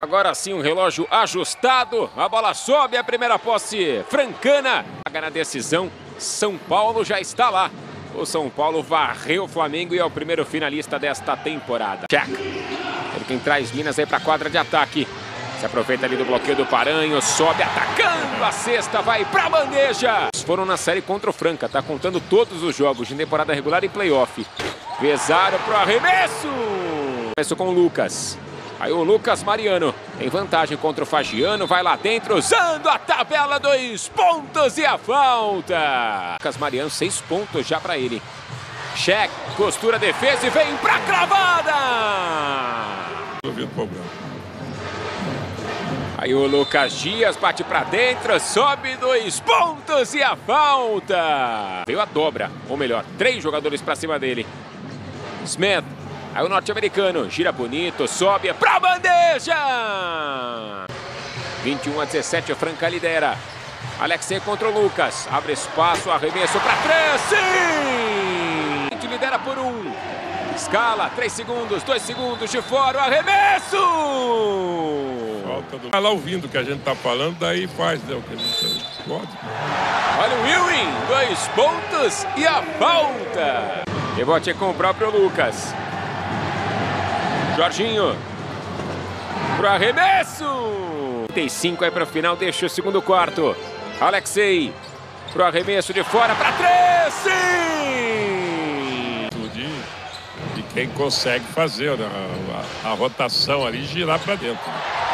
Agora sim, o um relógio ajustado. A bola sobe, a primeira posse francana. Paga na decisão. São Paulo já está lá. O São Paulo varreu o Flamengo e é o primeiro finalista desta temporada. Check. Ele quem traz Minas aí para a quadra de ataque. Se aproveita ali do bloqueio do Paranho, sobe atacando a cesta, vai para a bandeja. Foram na série contra o Franca, tá contando todos os jogos de temporada regular e playoff. Vesário pro arremesso. Começou com o Lucas. Aí o Lucas Mariano tem vantagem contra o Fagiano, vai lá dentro, usando a tabela, dois pontos e a falta. Lucas Mariano, seis pontos já para ele. Cheque, costura a defesa e vem pra cravada. Aí o Lucas Dias bate para dentro, sobe dois pontos e a falta. Veio a dobra, ou melhor, três jogadores para cima dele. Smith Aí o norte-americano gira bonito, sobe pra bandeja! 21 a 17, Franca lidera. Alexei contra o Lucas. Abre espaço, arremesso para três. Sim! Lidera por um. Escala, 3 segundos, 2 segundos de fora, o arremesso! Falta do... Vai lá ouvindo o que a gente tá falando, daí faz né, o que a gente pode. Olha o Ewing, dois pontos e a falta. Rebote com o próprio Lucas. Jorginho. Pro arremesso. 35 aí para o final, deixa o segundo quarto. Alexei. Pro arremesso de fora para três. Sim! De, de quem consegue fazer né, a, a, a rotação ali girar para dentro.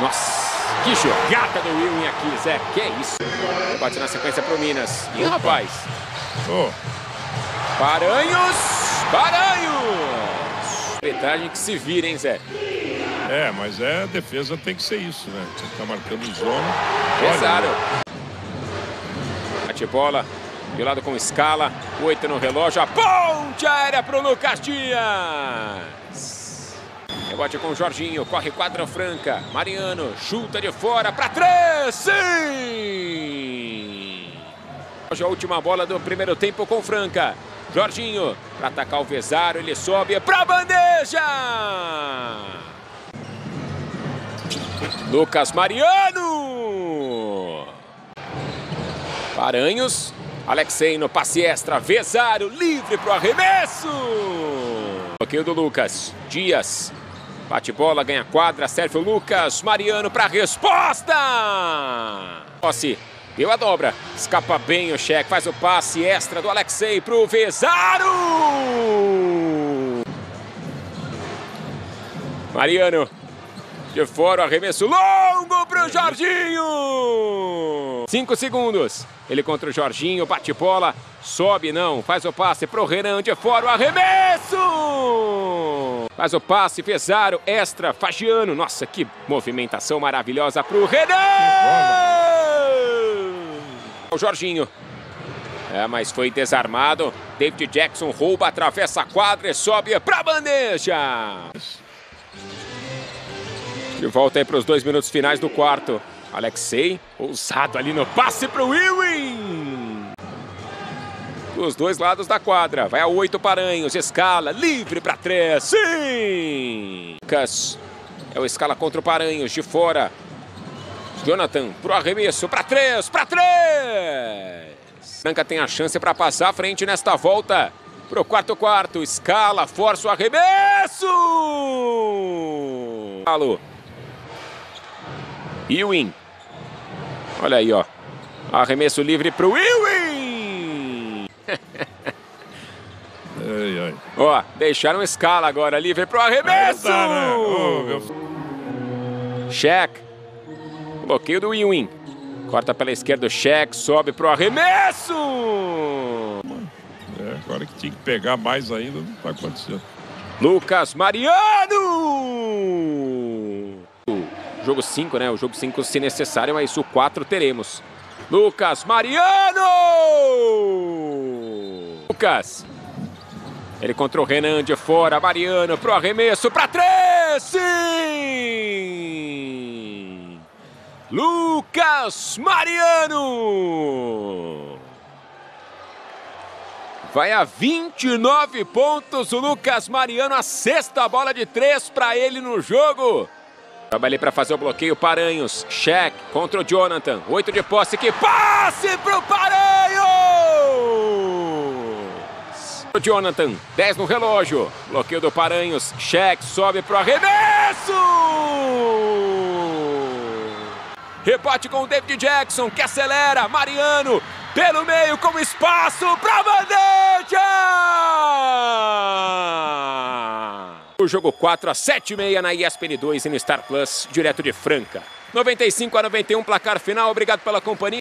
Nossa, que jogada do William aqui, Zé. Que é isso? Bate na sequência pro Minas. E rapaz. Oh. Paranhos. Paranhos. Arbitragem que se vira, hein, Zé? É, mas é, a defesa tem que ser isso, né? Você tá marcando zona. Pesaram. Bate bola. De lado com escala. Oito no relógio. A ponte aérea pro Lucas Dias. Rebote com o Jorginho. Corre quadra franca. Mariano chuta de fora para três. Sim! Hoje a última bola do primeiro tempo com Franca. Jorginho para atacar o Vesário, ele sobe para bandeja. Lucas Mariano. Paranhos. Alexei no passe extra. Vesário livre para o arremesso. Bloqueio do Lucas. Dias. Bate bola, ganha quadra, serve o Lucas. Mariano para a resposta. Posse Deu a dobra. Escapa bem o cheque. Faz o passe extra do Alexei para o Vezaro. Mariano. De fora o arremesso longo para o Jorginho. Cinco segundos. Ele contra o Jorginho. Bate bola. Sobe não. Faz o passe para o Renan. De fora o arremesso. Faz o passe. Vezaro. Extra. Fagiano. Nossa, que movimentação maravilhosa para o Renan o Jorginho. É, mas foi desarmado. David Jackson rouba, atravessa a quadra e sobe para a bandeja. De volta aí para os dois minutos finais do quarto. Alexei, ousado ali no passe para o Ewing. Dos dois lados da quadra. Vai a oito Paranhos. Escala, livre para três. Sim! Lucas. É o escala contra o Paranhos, de fora. Jonathan pro arremesso, para três, para três! Franca tem a chance para passar à frente nesta volta. Pro quarto quarto, escala, força o arremesso! Alô. Ewing. Olha aí, ó. Arremesso livre pro Ewing! ai, ai. Ó, deixaram escala agora, livre pro arremesso! Né? Check. Bloqueio do Ewing. Corta pela esquerda o cheque, sobe pro arremesso! É, agora que tinha que pegar mais ainda, não vai acontecer. Lucas Mariano! Jogo 5, né? O jogo 5 se necessário, mas o 4 teremos. Lucas Mariano! Lucas. Ele contra o Renan de fora. Mariano pro arremesso para três! Sim! Lucas Mariano. Vai a 29 pontos o Lucas Mariano, a sexta bola de três para ele no jogo. Trabalhei para fazer o bloqueio, Paranhos, cheque contra o Jonathan, oito de posse, que passe pro Paranhos! O Jonathan, 10 no relógio, bloqueio do Paranhos, cheque, sobe pro arremesso! Rebate com o David Jackson, que acelera, Mariano, pelo meio com espaço para bandeja! O jogo 4 a 7 e meia na ESPN 2 e no Star Plus, direto de Franca. 95 a 91, placar final. Obrigado pela companhia.